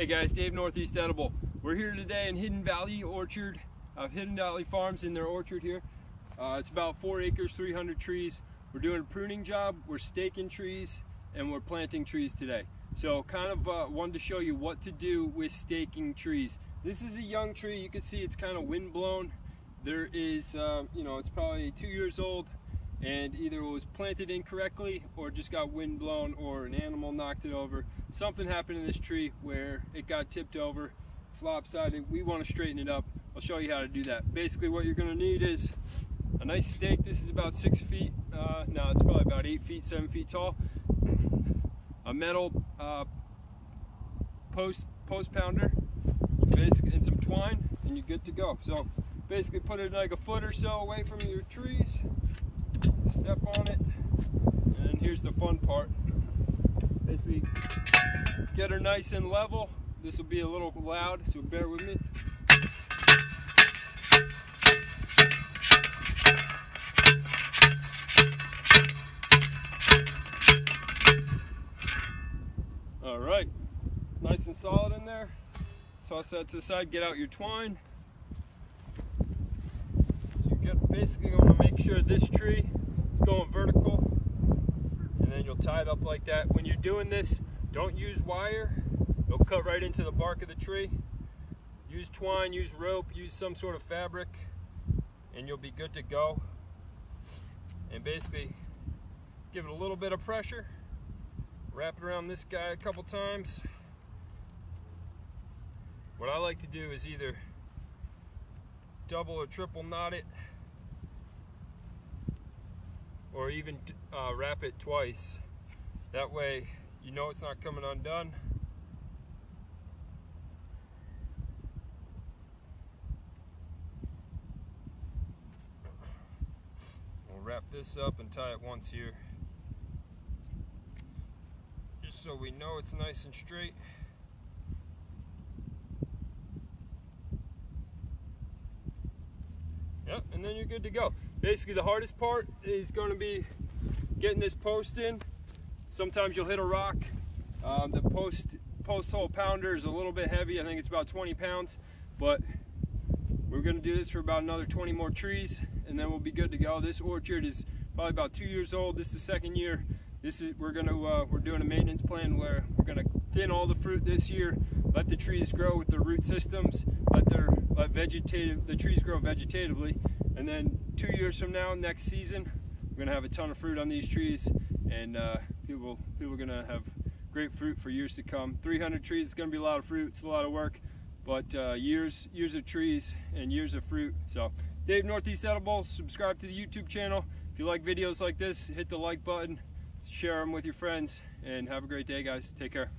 Hey guys, Dave Northeast Edible. We're here today in Hidden Valley Orchard of Hidden Valley Farms in their orchard here. Uh, it's about four acres, 300 trees. We're doing a pruning job, we're staking trees, and we're planting trees today. So kind of uh, wanted to show you what to do with staking trees. This is a young tree, you can see it's kind of wind blown. There is, uh, you know, it's probably two years old and either it was planted incorrectly or just got wind blown or an animal knocked it over. Something happened in this tree where it got tipped over, it's lopsided. We want to straighten it up. I'll show you how to do that. Basically what you're going to need is a nice stake. This is about six feet, uh, no it's probably about eight feet, seven feet tall. A metal uh, post, post pounder, basically, and some twine and you're good to go. So basically put it like a foot or so away from your trees step on it, and here's the fun part. Basically, get her nice and level. This will be a little loud, so bear with me. All right, nice and solid in there. Toss that to the side, get out your twine. So you get basically going to make sure this tree going vertical and then you'll tie it up like that. When you're doing this, don't use wire. It'll cut right into the bark of the tree. Use twine, use rope, use some sort of fabric and you'll be good to go. And basically give it a little bit of pressure. Wrap it around this guy a couple times. What I like to do is either double or triple knot it or even uh, wrap it twice. That way you know it's not coming undone. We'll wrap this up and tie it once here. Just so we know it's nice and straight. Yep, and then you're good to go. Basically the hardest part is going to be getting this post in. Sometimes you'll hit a rock. Um, the post, post hole pounder is a little bit heavy. I think it's about 20 pounds, but we're gonna do this for about another 20 more trees and then we'll be good to go. This orchard is probably about two years old. This is the second year. This is, we're gonna, uh, we're doing a maintenance plan where we're gonna thin all the fruit this year, let the trees grow with their root systems, let their let vegetative, the trees grow vegetatively, and then two years from now, next season, we're gonna have a ton of fruit on these trees, and uh, people, people are gonna have great fruit for years to come. 300 trees is gonna be a lot of fruit, it's a lot of work, but uh, years, years of trees and years of fruit. So, Dave Northeast Edible, subscribe to the YouTube channel. If you like videos like this, hit the like button, share them with your friends, and have a great day, guys. Take care.